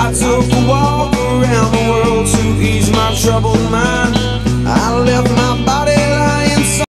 I took a walk around the world to ease my troubled mind.